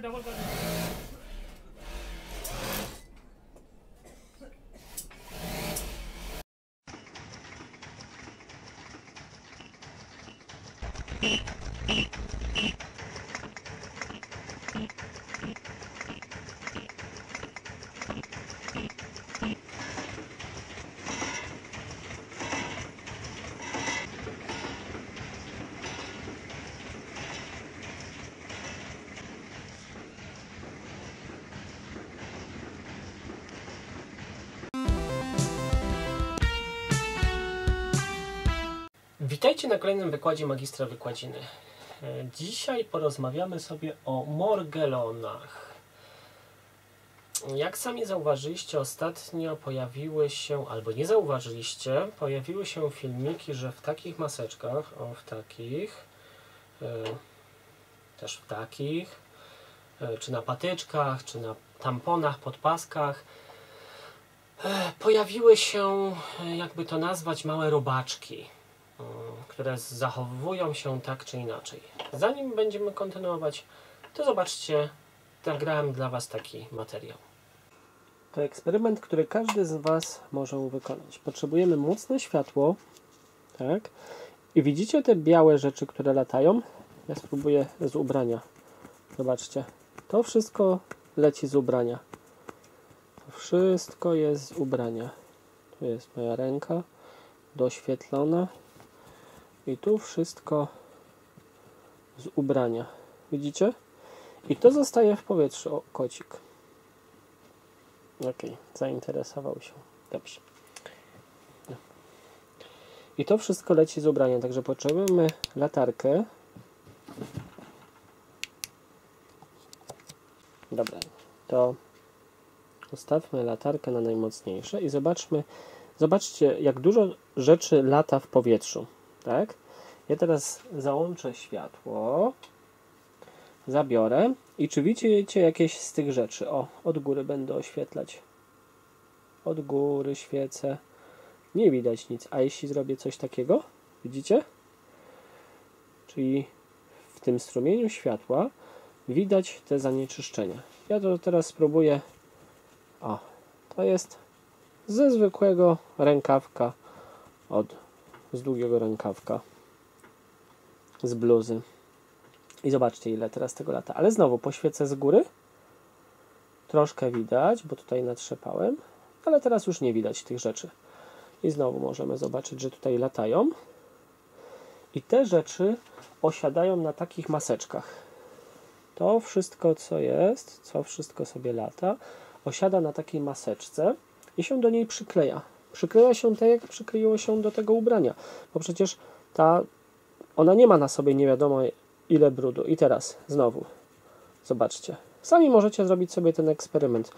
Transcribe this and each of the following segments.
कर डबल कर Witajcie na kolejnym wykładzie Magistra Wykładziny. E, Dzisiaj porozmawiamy sobie o morgelonach. Jak sami zauważyliście, ostatnio pojawiły się, albo nie zauważyliście, pojawiły się filmiki, że w takich maseczkach, o w takich, e, też w takich, e, czy na patyczkach, czy na tamponach, podpaskach, pojawiły się, jakby to nazwać, małe robaczki które zachowują się tak czy inaczej. Zanim będziemy kontynuować, to zobaczcie, nagrałem dla Was taki materiał. To eksperyment, który każdy z Was może wykonać. Potrzebujemy mocne światło, tak? I widzicie te białe rzeczy, które latają? Ja spróbuję z ubrania. Zobaczcie. To wszystko leci z ubrania. To wszystko jest z ubrania. Tu jest moja ręka doświetlona. I tu wszystko z ubrania. Widzicie? I to zostaje w powietrzu. O, kocik. Ok, zainteresował się. Dobrze. I to wszystko leci z ubrania, także potrzebujemy latarkę. Dobra, to ustawmy latarkę na najmocniejsze i zobaczmy, zobaczcie, jak dużo rzeczy lata w powietrzu. Tak? Ja teraz załączę światło, zabiorę i czy widzicie jakieś z tych rzeczy? O, od góry będę oświetlać. Od góry świecę. Nie widać nic. A jeśli zrobię coś takiego? Widzicie? Czyli w tym strumieniu światła widać te zanieczyszczenia. Ja to teraz spróbuję. O, to jest ze zwykłego rękawka od z długiego rękawka z bluzy. I zobaczcie, ile teraz tego lata. Ale znowu poświecę z góry. Troszkę widać, bo tutaj natrzepałem, ale teraz już nie widać tych rzeczy. I znowu możemy zobaczyć, że tutaj latają. I te rzeczy osiadają na takich maseczkach. To wszystko, co jest, co wszystko sobie lata, osiada na takiej maseczce i się do niej przykleja przykleja się tak, jak przykleiło się do tego ubrania, bo przecież ta, ona nie ma na sobie nie wiadomo ile brudu. I teraz znowu, zobaczcie, sami możecie zrobić sobie ten eksperyment.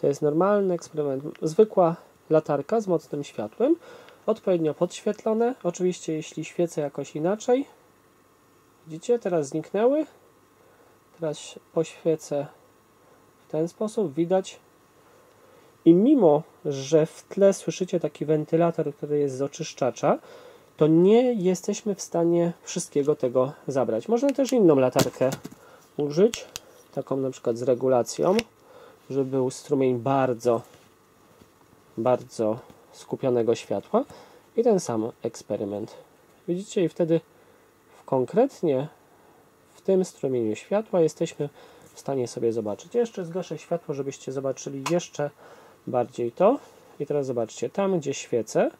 To jest normalny eksperyment, zwykła latarka z mocnym światłem, odpowiednio podświetlone. Oczywiście, jeśli świecę jakoś inaczej, widzicie, teraz zniknęły. Teraz poświecę w ten sposób, widać i mimo, że w tle słyszycie taki wentylator, który jest z oczyszczacza, to nie jesteśmy w stanie wszystkiego tego zabrać. Można też inną latarkę użyć, taką na przykład z regulacją, żeby był strumień bardzo, bardzo skupionego światła i ten sam eksperyment. Widzicie, i wtedy konkretnie w tym strumieniu światła jesteśmy w stanie sobie zobaczyć. Jeszcze zgaszę światło, żebyście zobaczyli jeszcze bardziej to. I teraz zobaczcie, tam gdzie świecę,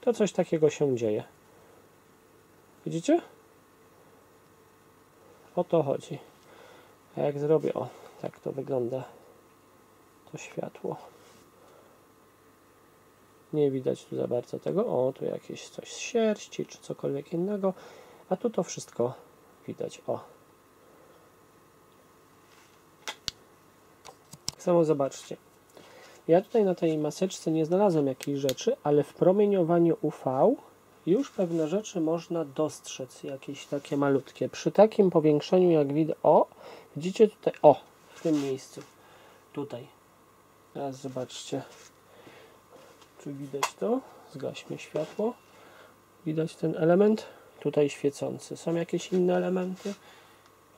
to coś takiego się dzieje. Widzicie? O to chodzi. A jak zrobię, o, tak to wygląda to światło. Nie widać tu za bardzo tego. O, tu jakieś coś z sierści, czy cokolwiek innego. A tu to wszystko widać. O. samo zobaczcie. Ja tutaj na tej maseczce nie znalazłem jakichś rzeczy, ale w promieniowaniu UV już pewne rzeczy można dostrzec, jakieś takie malutkie. Przy takim powiększeniu jak widać, o, widzicie tutaj, o, w tym miejscu, tutaj. Teraz zobaczcie, czy widać to? Zgaśmy światło. Widać ten element? Tutaj świecący. Są jakieś inne elementy?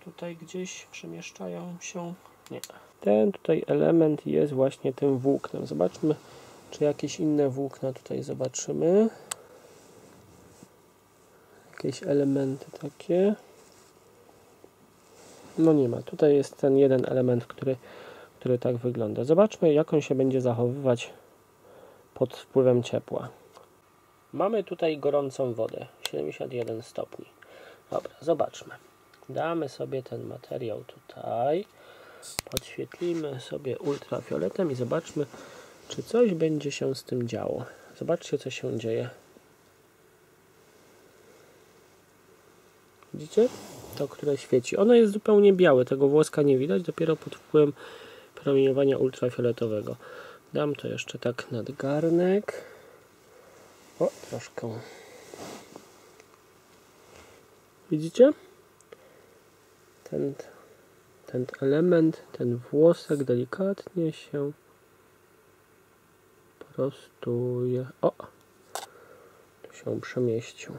tutaj gdzieś przemieszczają się? Nie. Ten tutaj element jest właśnie tym włóknem. Zobaczmy, czy jakieś inne włókna tutaj zobaczymy. Jakieś elementy takie. No nie ma. Tutaj jest ten jeden element, który, który tak wygląda. Zobaczmy, jak on się będzie zachowywać pod wpływem ciepła. Mamy tutaj gorącą wodę, 71 stopni. Dobra, zobaczmy. Damy sobie ten materiał tutaj, podświetlimy sobie ultrafioletem i zobaczmy, czy coś będzie się z tym działo. Zobaczcie, co się dzieje. Widzicie? To, które świeci. Ono jest zupełnie białe, tego włoska nie widać, dopiero pod wpływem promieniowania ultrafioletowego. Dam to jeszcze tak nad garnek. O, troszkę. Widzicie? Ten, ten element, ten włosek delikatnie się prostuje. O! Tu się przemieścił.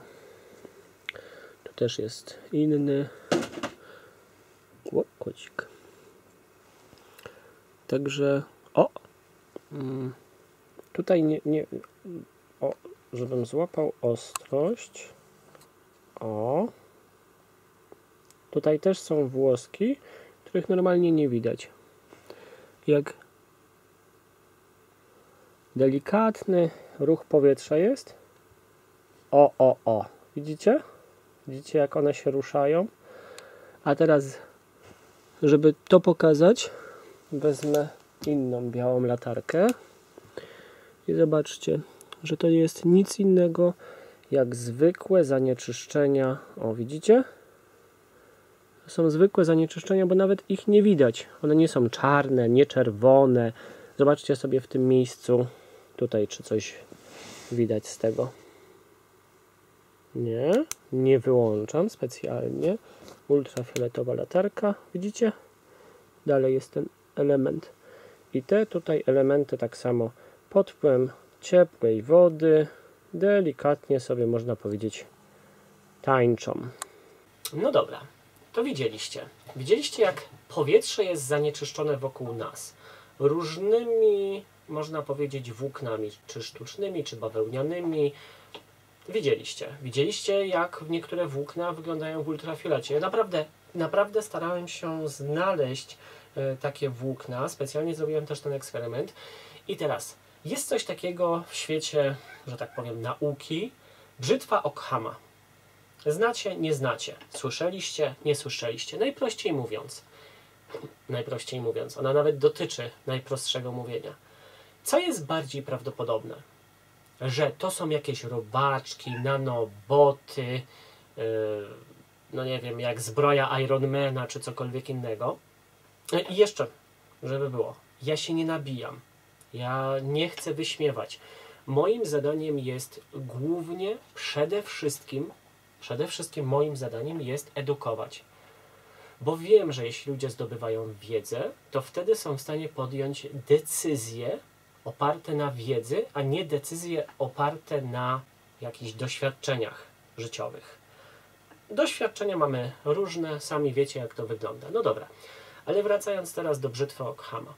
Tu też jest inny. Kocik. Także, o! Mm, tutaj nie, nie o, żebym złapał ostrość. O. Tutaj też są włoski, których normalnie nie widać. Jak delikatny ruch powietrza jest. O, o, o. Widzicie? Widzicie, jak one się ruszają? A teraz, żeby to pokazać, wezmę inną białą latarkę i zobaczcie, że to jest nic innego jak zwykłe zanieczyszczenia. O, widzicie? Są zwykłe zanieczyszczenia, bo nawet ich nie widać. One nie są czarne, nie czerwone. Zobaczcie sobie w tym miejscu tutaj, czy coś widać z tego. Nie, nie wyłączam specjalnie. Ultrafioletowa latarka, widzicie? Dalej jest ten element. I te tutaj elementy tak samo pod wpływem ciepłej wody delikatnie sobie można powiedzieć tańczą. No dobra, to widzieliście. Widzieliście jak powietrze jest zanieczyszczone wokół nas. Różnymi, można powiedzieć, włóknami, czy sztucznymi, czy bawełnianymi. Widzieliście. Widzieliście jak niektóre włókna wyglądają w ultrafiolecie. Naprawdę, naprawdę starałem się znaleźć e, takie włókna. Specjalnie zrobiłem też ten eksperyment. I teraz jest coś takiego w świecie, że tak powiem, nauki. Brzytwa Ockhama. Znacie, nie znacie. Słyszeliście, nie słyszeliście. Najprościej mówiąc. Najprościej mówiąc. Ona nawet dotyczy najprostszego mówienia. Co jest bardziej prawdopodobne? Że to są jakieś robaczki, nanoboty, yy, no nie wiem, jak zbroja Ironmana czy cokolwiek innego. I jeszcze, żeby było, ja się nie nabijam ja nie chcę wyśmiewać. Moim zadaniem jest głównie, przede wszystkim, przede wszystkim moim zadaniem jest edukować. Bo wiem, że jeśli ludzie zdobywają wiedzę, to wtedy są w stanie podjąć decyzje oparte na wiedzy, a nie decyzje oparte na jakichś doświadczeniach życiowych. Doświadczenia mamy różne, sami wiecie, jak to wygląda. No dobra, ale wracając teraz do brzytwy Ockhama.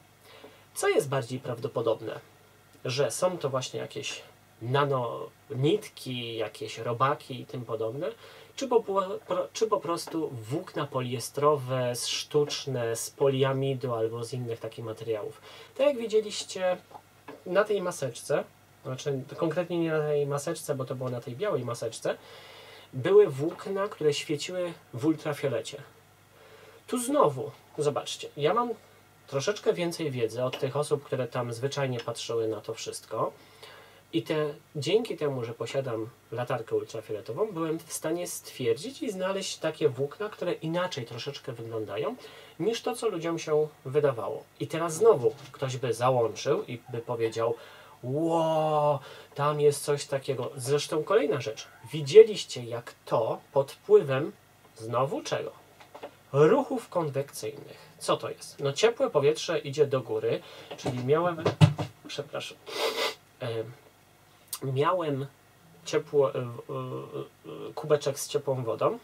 Co jest bardziej prawdopodobne? Że są to właśnie jakieś nanonitki, jakieś robaki i tym podobne, czy po, czy po prostu włókna poliestrowe, sztuczne, z poliamidu albo z innych takich materiałów. Tak jak widzieliście na tej maseczce, znaczy konkretnie nie na tej maseczce, bo to było na tej białej maseczce, były włókna, które świeciły w ultrafiolecie. Tu znowu, zobaczcie, ja mam troszeczkę więcej wiedzy od tych osób, które tam zwyczajnie patrzyły na to wszystko. I te, dzięki temu, że posiadam latarkę ultrafioletową, byłem w stanie stwierdzić i znaleźć takie włókna, które inaczej troszeczkę wyglądają niż to, co ludziom się wydawało. I teraz znowu ktoś by załączył i by powiedział: Ło, tam jest coś takiego. Zresztą kolejna rzecz. Widzieliście, jak to pod wpływem znowu czego? Ruchów konwekcyjnych co to jest? No ciepłe powietrze idzie do góry, czyli miałem, przepraszam, miałem ciepło, e, e, kubeczek z ciepłą wodą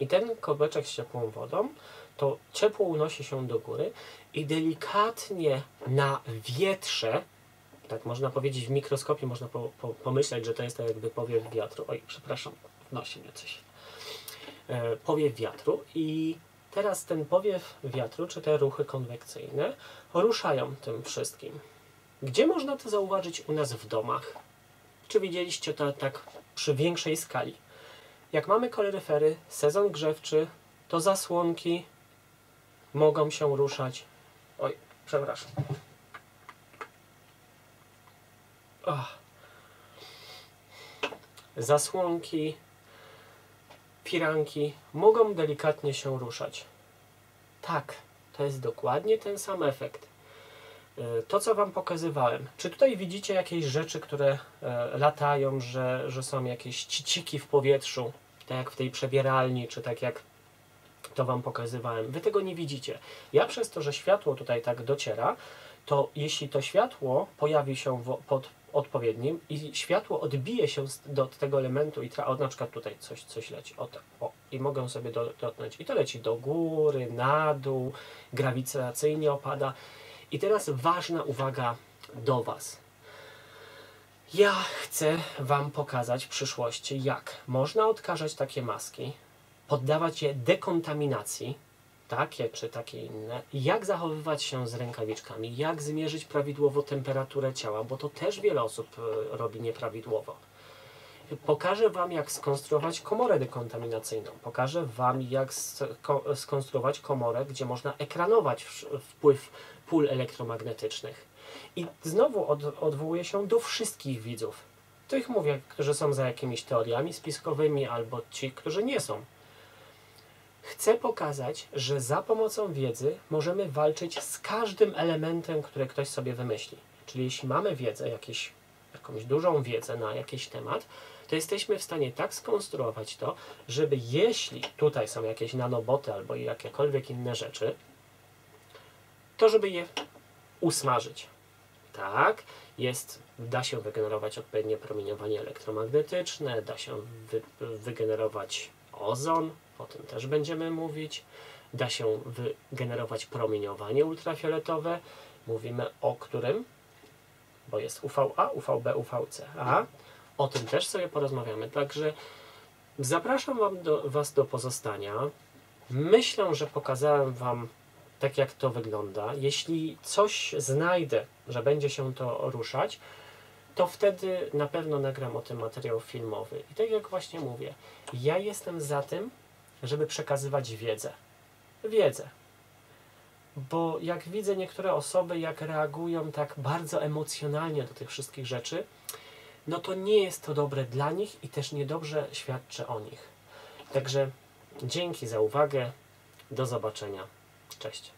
I ten koreczek z ciepłą wodą, to ciepło unosi się do góry i delikatnie na wietrze, tak można powiedzieć w mikroskopie, można po, po, pomyśleć, że to jest tak jakby powiew wiatru. Oj, przepraszam, w nosie mnie coś. E, powiew wiatru i teraz ten powiew wiatru, czy te ruchy konwekcyjne ruszają tym wszystkim. Gdzie można to zauważyć u nas w domach? Czy widzieliście to tak przy większej skali? Jak mamy kaloryfery, sezon grzewczy, to zasłonki mogą się ruszać. Oj, przepraszam. Ach. Zasłonki, firanki mogą delikatnie się ruszać. Tak, to jest dokładnie ten sam efekt. E, to, co Wam pokazywałem. Czy tutaj widzicie jakieś rzeczy, które e, latają, że, że są jakieś ciciki w powietrzu, tak jak w tej przebieralni, czy tak jak to Wam pokazywałem? Wy tego nie widzicie. Ja przez to, że światło tutaj tak dociera, to jeśli to światło pojawi się w, pod odpowiednim i światło odbije się do tego elementu i tra- o, na przykład tutaj coś, coś leci, o, tak, o i mogę sobie do, dotknąć i to leci do góry, na dół, grawitacyjnie opada i teraz ważna uwaga do Was. Ja chcę Wam pokazać w przyszłości, jak można odkażać takie maski, poddawać je dekontaminacji, takie czy takie inne, jak zachowywać się z rękawiczkami, jak zmierzyć prawidłowo temperaturę ciała, bo to też wiele osób e, robi nieprawidłowo. Pokażę Wam, jak skonstruować komorę dekontaminacyjną. Pokażę Wam, jak skonstruować komorę, gdzie można ekranować wpływ pól elektromagnetycznych. I znowu od, odwołuję się do wszystkich widzów. Tych mówię, którzy są za jakimiś teoriami spiskowymi, albo ci, którzy nie są. Chcę pokazać, że za pomocą wiedzy możemy walczyć z każdym elementem, który ktoś sobie wymyśli. Czyli jeśli mamy wiedzę, jakieś, jakąś dużą wiedzę na jakiś temat, to jesteśmy w stanie tak skonstruować to, żeby jeśli tutaj są jakieś nanoboty albo jakiekolwiek inne rzeczy, to żeby je usmażyć. Tak, jest, da się wygenerować odpowiednie promieniowanie elektromagnetyczne, da się wy, wygenerować ozon, o tym też będziemy mówić. Da się wygenerować promieniowanie ultrafioletowe. Mówimy o którym? Bo jest UVA, UVB, UVC. A o tym też sobie porozmawiamy. Także zapraszam wam do, Was do pozostania. Myślę, że pokazałem Wam tak jak to wygląda. Jeśli coś znajdę, że będzie się to ruszać, to wtedy na pewno nagram o tym materiał filmowy. I tak jak właśnie mówię, ja jestem za tym, żeby przekazywać wiedzę. Wiedzę. Bo jak widzę niektóre osoby, jak reagują tak bardzo emocjonalnie do tych wszystkich rzeczy, no to nie jest to dobre dla nich i też niedobrze świadczy o nich. Także dzięki za uwagę. Do zobaczenia. Cześć.